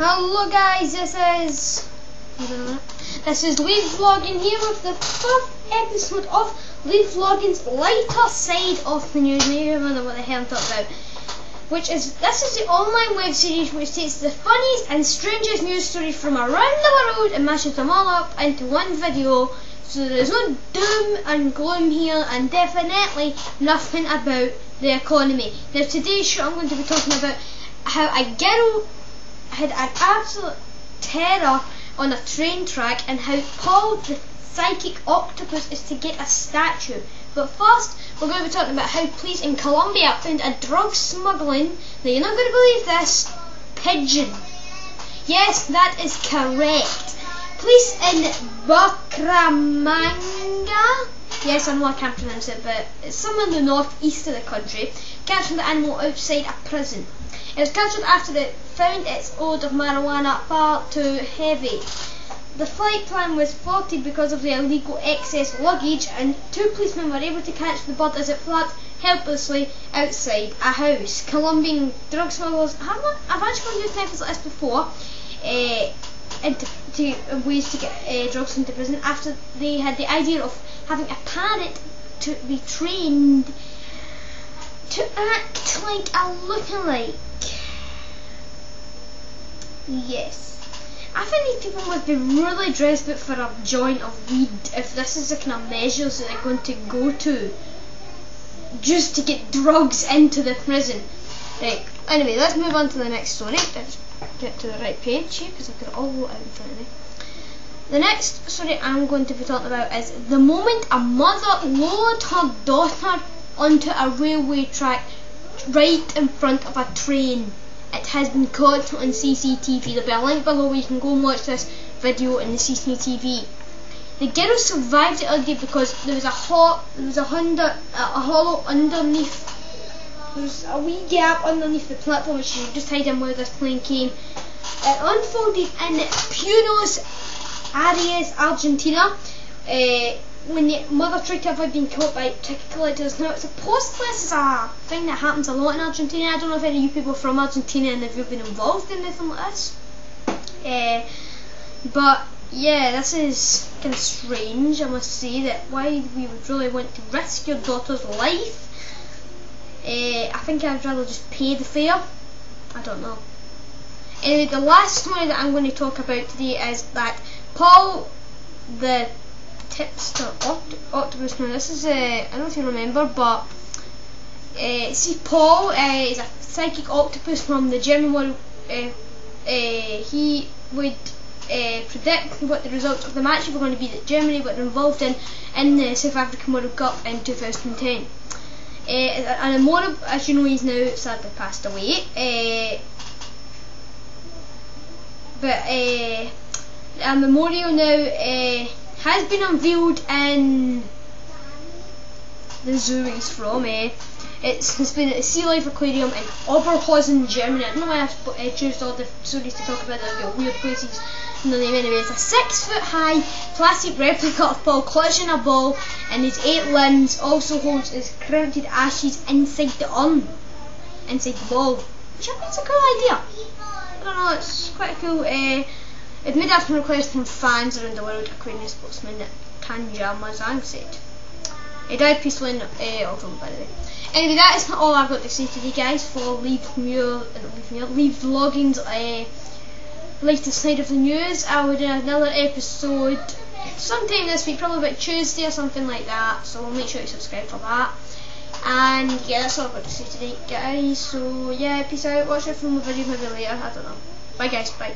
Hello guys, this is this is Lee Vlogging here with the fifth episode of LeebzVlogging's lighter side of the news. Maybe I don't know what the hell I'm talking about. Which is this is the online web series which takes the funniest and strangest news stories from around the world and mashes them all up into one video. So there's no doom and gloom here and definitely nothing about the economy. Now today's show I'm going to be talking about how a girl had an absolute terror on a train track and how Paul the psychic octopus is to get a statue. But first, we're going to be talking about how police in Colombia found a drug smuggling, now you're not going to believe this, pigeon. Yes, that is correct. Police in Bucaramanga, yes, I know I can't pronounce it, but it's somewhere in the northeast of the country, captured the animal outside a prison. It was captured after they found its odor of marijuana far too heavy. The flight plan was thwarted because of the illegal excess luggage and two policemen were able to catch the bird as it flapped helplessly outside a house. Colombian drug smugglers have not, I've actually used methods like this before uh, into, to, ways to get uh, drugs into prison after they had the idea of having a parrot to be trained to act like a lookalike. Yes. I think these people must be really desperate for a joint of weed if this is the kind of measures that they're going to go to just to get drugs into the prison. Right, anyway, let's move on to the next story. Let's get to the right page here because I've got it all out in front of me. The next story I'm going to be talking about is the moment a mother lowered her daughter onto a railway track right in front of a train. It has been caught on CCTV. There'll be a link below where you can go and watch this video in the CCTV. The girl survived the ordeal because there was a hot, there was a, under, a hollow underneath. There was a wee gap underneath the platform which she just hiding where this plane came. It unfolded in Buenos Aires, Argentina. Uh, when the mother tried to being caught by ticket collectors. Now, supposedly this is a thing that happens a lot in Argentina. I don't know if any of you people from Argentina and if you've been involved in anything like this. Uh, but yeah, this is kind of strange, I must say, that why we would really want to risk your daughter's life. Uh, I think I'd rather just pay the fare. I don't know. Anyway, the last story that I'm going to talk about today is that Paul, the tipster oct octopus. Now this is uh, I don't know if you remember, but uh, see Paul uh, is a psychic octopus from the German World. Uh, uh, he would predict what the results of the match were going to be that Germany were involved in in the South African World Cup in 2010. Uh, and Amora, as you know, he's now sadly passed away. But a memorial now has been unveiled in the zoo he's from. Eh? It's, it's been at the Sea Life Aquarium in Oberhausen, Germany. I don't know why I've uh, chosen all the stories to talk about that weird places in the name anyway. It's a six foot high plastic replica of Paul clutching a ball and his eight limbs also holds his crowded ashes inside the urn, inside the ball. Which I think is a cool idea. I don't know, it's quite a cool. Uh, after request from fans around the world, according to spokesman Tanja Munzig said. He died peacefully in uh, Auckland, by the way. Anyway, that is all I've got to say today, guys, for Leave Muir, Leave Muir, LeebzVlogging's uh, latest side of the news. I will do another episode sometime this week, probably about Tuesday or something like that, so make sure you subscribe for that. And yeah, that's all I've got to say today, guys. So yeah, peace out. Watch it from the video maybe later. I don't know. Bye, guys. Bye.